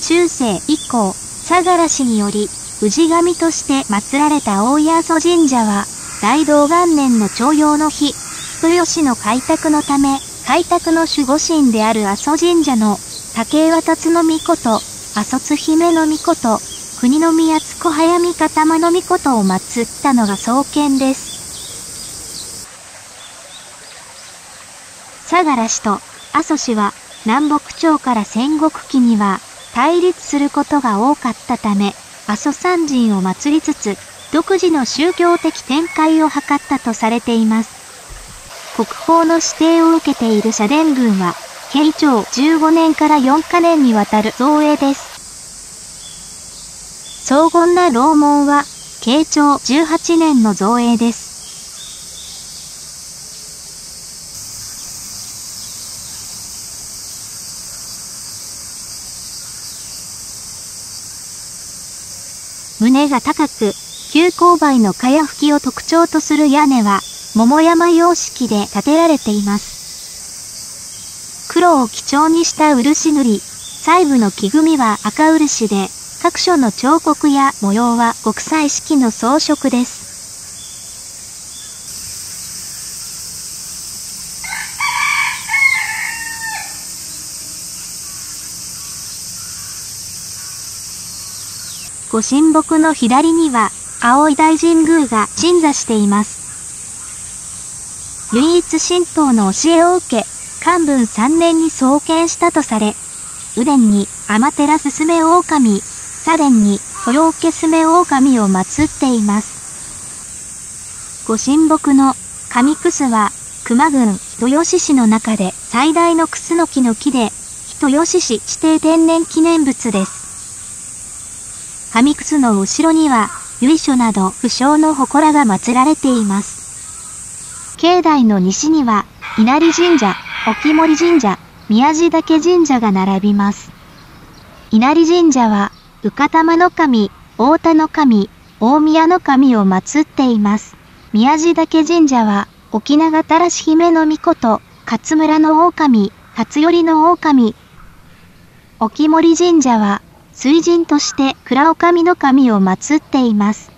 中世以降、相良氏により、氏神として祀られた大谷阿蘇神社は、大道元年の徴用の日、豊吉の開拓のため、開拓の守護神である阿蘇神社の竹岩辰の御事、阿蘇津姫の御事、国の宮津小早見方間の御事を祀ったのが創建です。相良氏と阿蘇氏は南北朝から戦国期には対立することが多かったため、阿蘇山人を祀りつつ、独自の宗教的展開を図ったとされています。国宝の指定を受けている社殿群は、慶長15年から4カ年にわたる造営です。荘厳な楼門は、慶長18年の造営です。胸が高く、急勾配の茅吹きを特徴とする屋根は、桃山様式で建てられています。黒を基調にした漆塗り、細部の木組みは赤漆で、各所の彫刻や模様は国際式の装飾です。ご神木の左には、青い大神宮が鎮座しています。唯一神道の教えを受け、漢文3年に創建したとされ、右殿に天照スメ狼、左殿に豊受スメ狼を祀っています。ご神木の神楠は、熊郡人吉市の中で最大のクスノキの木で、人吉市指定天然記念物です。神楠の後ろには、由緒など不詳の祠が祀られています。境内の西には、稲荷神社、沖森神社、宮地岳神社が並びます。稲荷神社は、宇方玉の神、大田の神、大宮の神を祀っています。宮地岳神社は、沖永たらし姫の御事、勝村の狼、勝頼の狼。沖森神社は、水神として倉女神の神を祀っています。